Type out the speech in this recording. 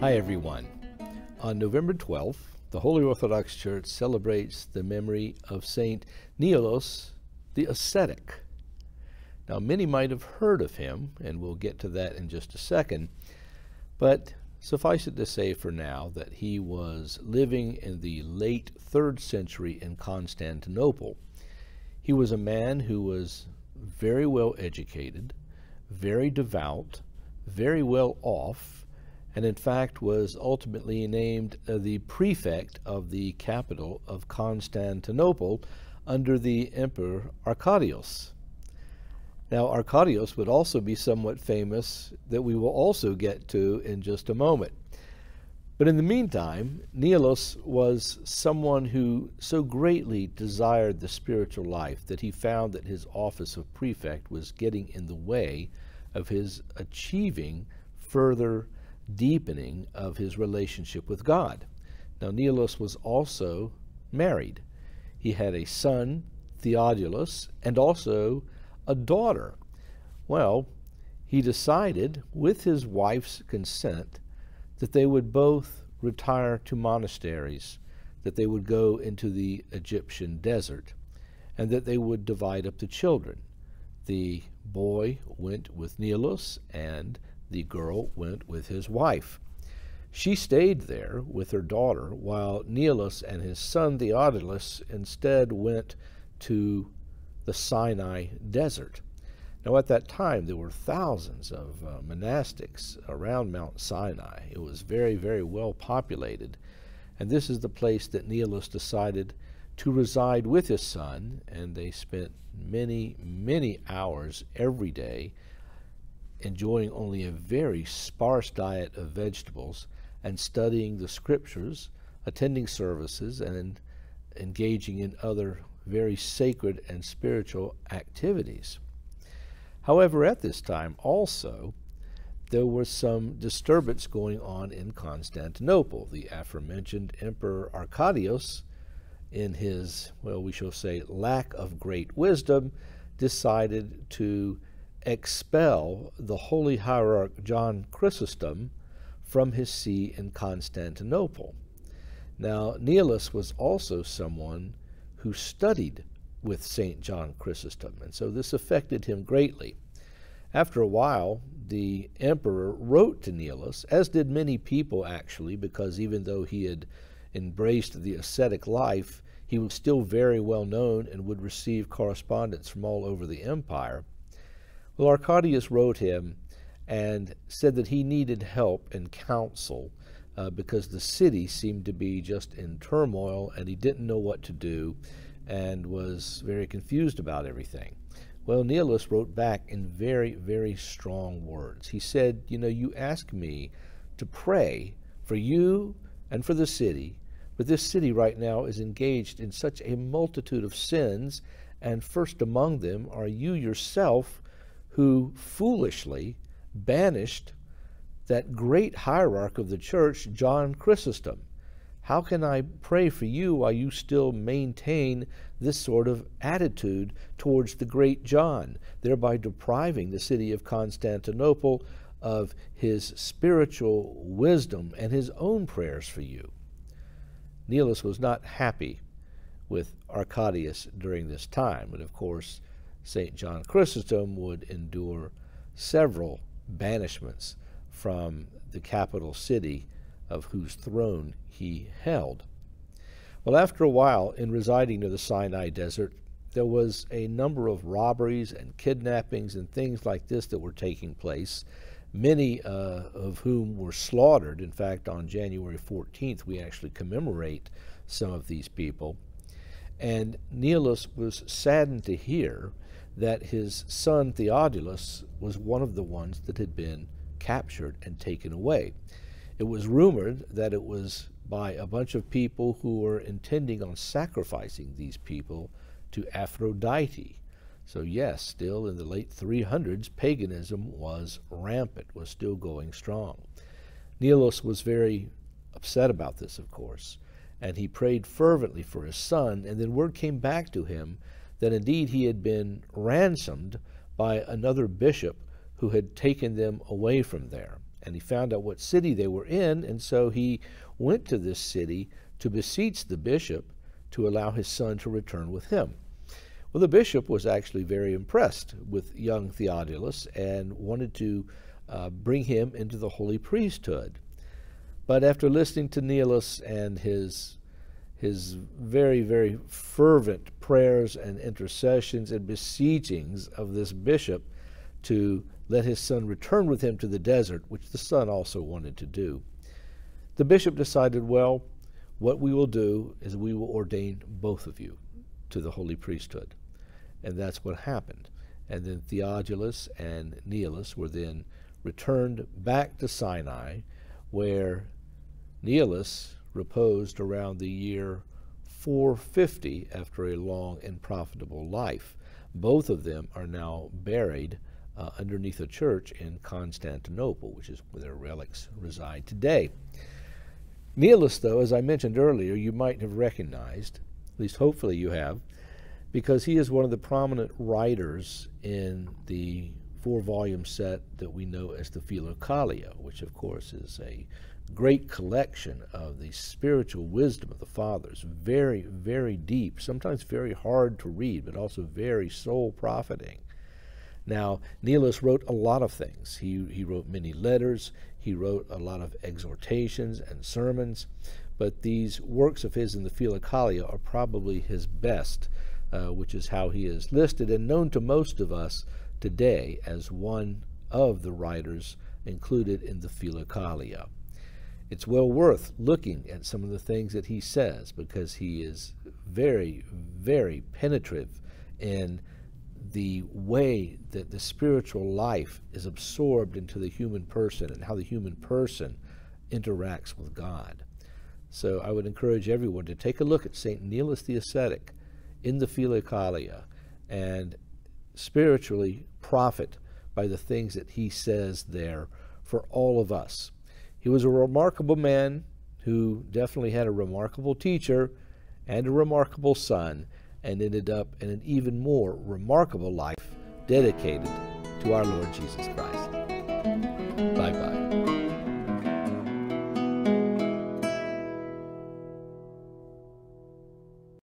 Hi, everyone. On November 12th, the Holy Orthodox Church celebrates the memory of Saint Neilos the ascetic. Now, many might have heard of him, and we'll get to that in just a second, but suffice it to say for now that he was living in the late third century in Constantinople. He was a man who was very well educated, very devout, very well off, and in fact was ultimately named uh, the prefect of the capital of Constantinople under the Emperor Arcadius. Now, Arcadius would also be somewhat famous that we will also get to in just a moment. But in the meantime, Neilos was someone who so greatly desired the spiritual life that he found that his office of prefect was getting in the way of his achieving further deepening of his relationship with God. Now, Neilos was also married. He had a son, Theodulus, and also a daughter. Well, he decided, with his wife's consent, that they would both retire to monasteries, that they would go into the Egyptian desert, and that they would divide up the children. The boy went with Neilos, and the girl went with his wife. She stayed there with her daughter, while Neilos and his son Theodulus instead went to the Sinai desert. Now, at that time, there were thousands of uh, monastics around Mount Sinai. It was very, very well populated. And this is the place that Neilos decided to reside with his son, and they spent many, many hours every day enjoying only a very sparse diet of vegetables and studying the scriptures, attending services, and engaging in other very sacred and spiritual activities. However, at this time also, there was some disturbance going on in Constantinople. The aforementioned Emperor Arcadius, in his, well, we shall say, lack of great wisdom, decided to expel the holy hierarch John Chrysostom from his see in Constantinople. Now, Neilos was also someone who studied with St. John Chrysostom, and so this affected him greatly. After a while, the emperor wrote to Neilos, as did many people actually, because even though he had embraced the ascetic life, he was still very well known and would receive correspondence from all over the empire. Well, Arcadius wrote him and said that he needed help and counsel uh, because the city seemed to be just in turmoil and he didn't know what to do and was very confused about everything. Well, Neilos wrote back in very, very strong words. He said, You know, you ask me to pray for you and for the city, but this city right now is engaged in such a multitude of sins, and first among them are you yourself, who foolishly banished that great hierarch of the church, John Chrysostom. How can I pray for you while you still maintain this sort of attitude towards the great John, thereby depriving the city of Constantinople of his spiritual wisdom and his own prayers for you? Neilos was not happy with Arcadius during this time, but of course, St. John Chrysostom would endure several banishments from the capital city of whose throne he held. Well, after a while, in residing near the Sinai desert, there was a number of robberies and kidnappings and things like this that were taking place, many uh, of whom were slaughtered. In fact, on January 14th, we actually commemorate some of these people. And Neilos was saddened to hear that his son Theodulus was one of the ones that had been captured and taken away. It was rumored that it was by a bunch of people who were intending on sacrificing these people to Aphrodite. So, yes, still in the late 300s, paganism was rampant, was still going strong. Neilos was very upset about this, of course, and he prayed fervently for his son, and then word came back to him that indeed he had been ransomed by another bishop who had taken them away from there. and he found out what city they were in, and so he went to this city to beseech the bishop to allow his son to return with him. Well, the bishop was actually very impressed with young Theodulus and wanted to uh, bring him into the holy priesthood. But after listening to Neilos and his his very, very fervent prayers and intercessions and beseechings of this bishop to let his son return with him to the desert, which the son also wanted to do. The bishop decided, well, what we will do is we will ordain both of you to the holy priesthood. And that's what happened. And then Theodulus and Neilos were then returned back to Sinai, where Neilos reposed around the year 450 after a long and profitable life. Both of them are now buried uh, underneath a church in Constantinople, which is where their relics reside today. Neilos, though, as I mentioned earlier, you might have recognized, at least hopefully you have, because he is one of the prominent writers in the four volume set that we know as the Philokalia, which of course is a great collection of the spiritual wisdom of the fathers, very, very deep, sometimes very hard to read, but also very soul profiting. Now, Neilos wrote a lot of things. He, he wrote many letters, he wrote a lot of exhortations and sermons, but these works of his in the Philokalia are probably his best, uh, which is how he is listed and known to most of us today as one of the writers included in the Philokalia. It's well worth looking at some of the things that he says because he is very, very penetrative in the way that the spiritual life is absorbed into the human person and how the human person interacts with God. So I would encourage everyone to take a look at St. Neilos the Ascetic in the Philokalia and spiritually profit by the things that he says there for all of us. He was a remarkable man who definitely had a remarkable teacher and a remarkable son and ended up in an even more remarkable life dedicated to our Lord Jesus Christ.